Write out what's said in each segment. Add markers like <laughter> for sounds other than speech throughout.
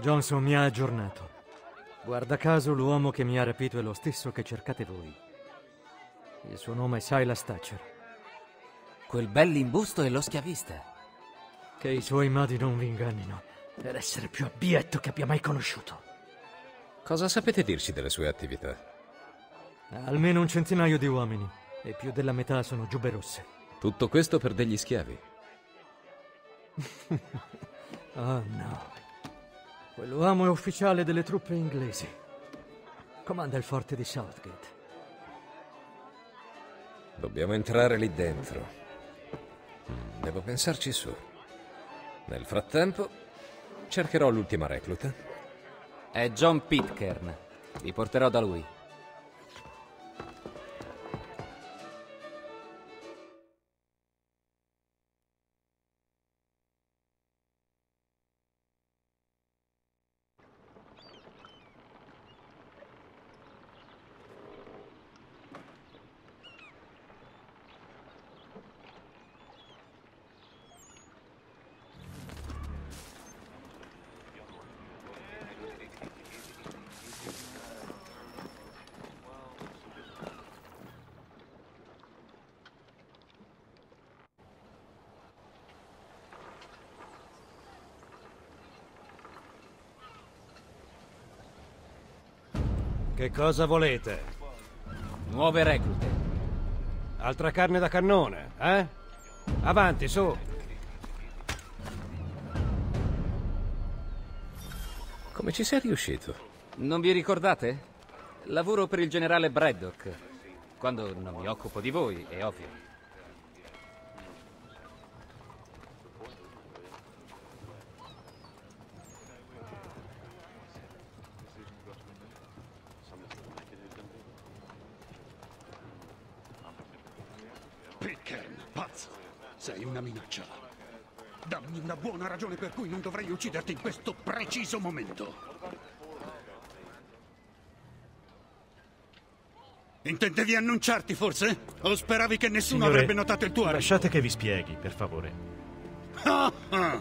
Johnson mi ha aggiornato. Guarda caso l'uomo che mi ha rapito è lo stesso che cercate voi. Il suo nome è Silas Thatcher. Quel bell'imbusto è lo schiavista. Che i suoi modi non vi ingannino. Per essere più abietto che abbia mai conosciuto. Cosa sapete dirci delle sue attività? Almeno un centinaio di uomini e più della metà sono giubbe rosse. Tutto questo per degli schiavi. <laughs> oh no. Quell'uomo è ufficiale delle truppe inglesi. Comanda il forte di Southgate. Dobbiamo entrare lì dentro. Mm, Devo pensarci su. Nel frattempo, cercherò l'ultima recluta. È John Pitcairn. Vi porterò da lui. Che cosa volete? Nuove reclute. Altra carne da cannone, eh? Avanti, su. Come ci sei riuscito? Non vi ricordate? Lavoro per il generale Braddock. Quando non mi occupo di voi, è ovvio. Pitcairn, pazzo! Sei una minaccia. Dammi una buona ragione per cui non dovrei ucciderti in questo preciso momento. Intendevi annunciarti, forse? O speravi che nessuno Signore, avrebbe notato il tuo arrivo? Lasciate che vi spieghi, per favore. Ah, ah,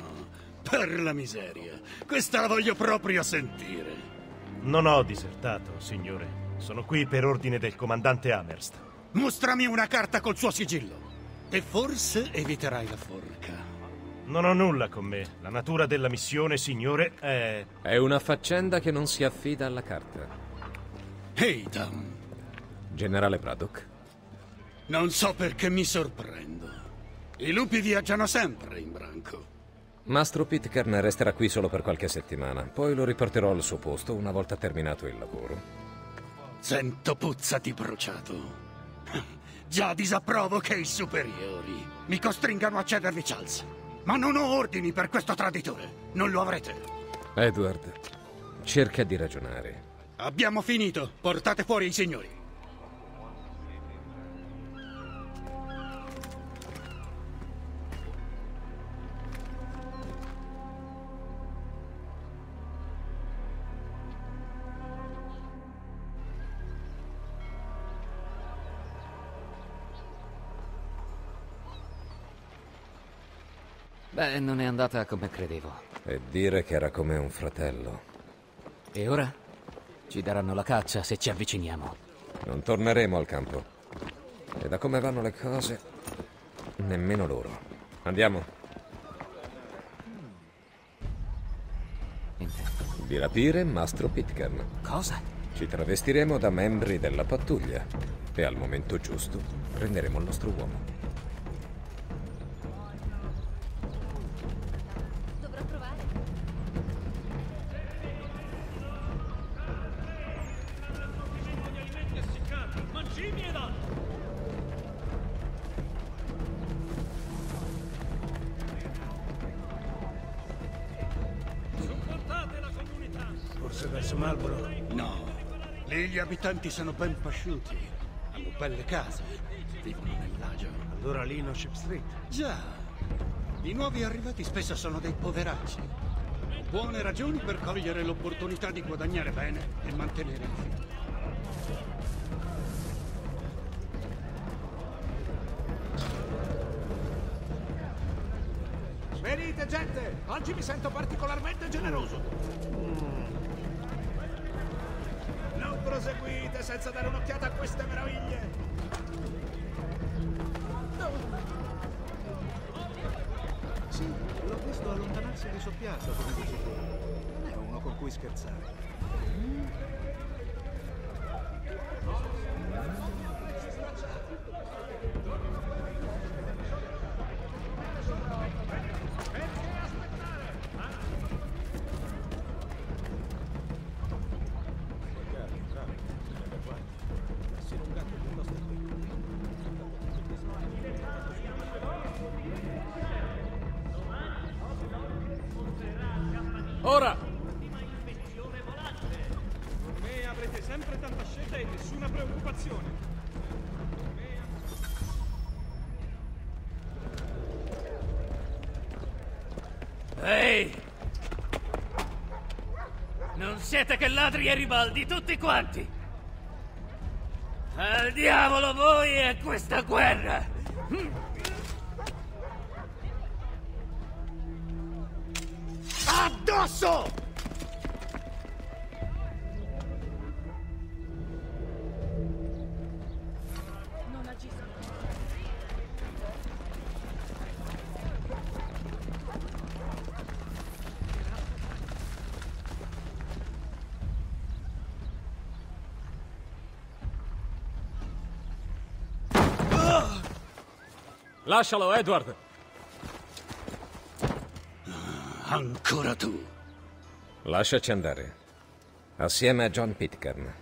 per la miseria. Questa la voglio proprio sentire. Non ho disertato, signore. Sono qui per ordine del comandante Amherst. Mostrami una carta col suo sigillo. E forse eviterai la forca. Non ho nulla con me. La natura della missione, signore, è... È una faccenda che non si affida alla carta. Ehi, Tam. Generale Braddock? Non so perché mi sorprendo. I lupi viaggiano sempre in branco. Mastro Pitcairn resterà qui solo per qualche settimana, poi lo riporterò al suo posto una volta terminato il lavoro. Sento puzza di bruciato. Già disapprovo che i superiori mi costringano a cedervi Charles. Ma non ho ordini per questo traditore. Non lo avrete. Edward, cerca di ragionare. Abbiamo finito. Portate fuori i signori. Beh, non è andata come credevo. E dire che era come un fratello. E ora? Ci daranno la caccia se ci avviciniamo. Non torneremo al campo. E da come vanno le cose, nemmeno loro. Andiamo. Di rapire Mastro Pitcairn. Cosa? Ci travestiremo da membri della pattuglia e al momento giusto prenderemo il nostro uomo. verso Marlborough? No, lì gli abitanti sono ben pasciuti, hanno belle case, vivono nell'agio. Allora lì in Oship Street? Già, i nuovi arrivati spesso sono dei poveracci. Buone ragioni per cogliere l'opportunità di guadagnare bene e mantenere i figli. Venite, gente! Oggi mi sento particolarmente generoso. Mm. Proseguite senza dare un'occhiata a queste meraviglie. Sì, l'ho visto allontanarsi di soppiatto, come dici tu. Non è uno con cui scherzare. Ora! Con me avrete sempre tanta scelta e nessuna preoccupazione. Ehi! Non siete che ladri e ribaldi tutti quanti! Al diavolo voi e questa guerra! Addosso! Lascialo, Edward! Ancora tu. Lasciaci andare. Assieme a John Pitcairn.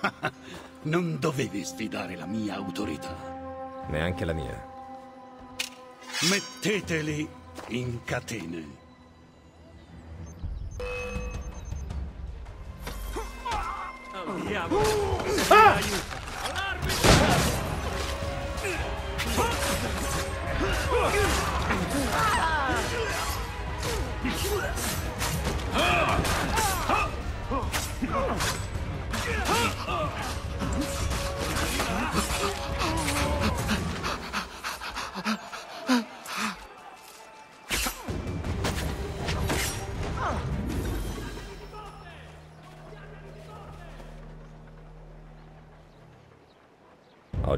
<laughs> Non dovevi sfidare la mia autorità. Neanche la mia. Metteteli in catene.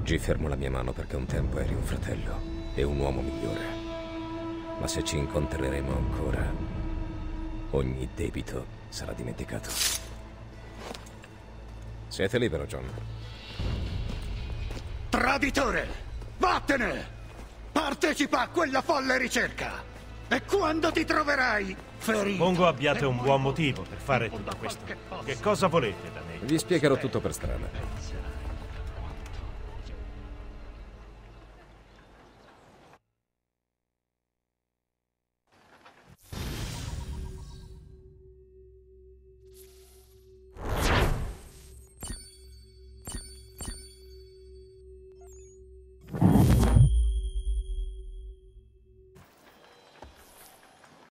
Oggi fermo la mia mano perché un tempo eri un fratello e un uomo migliore. Ma se ci incontreremo ancora, ogni debito sarà dimenticato. Siete libero, John. Traditore! Vattene! Partecipa a quella folle ricerca! E quando ti troverai ferito... Suppongo abbiate un buon motivo per fare tutto questo. Che cosa volete da me? Vi spiegherò tutto per strada.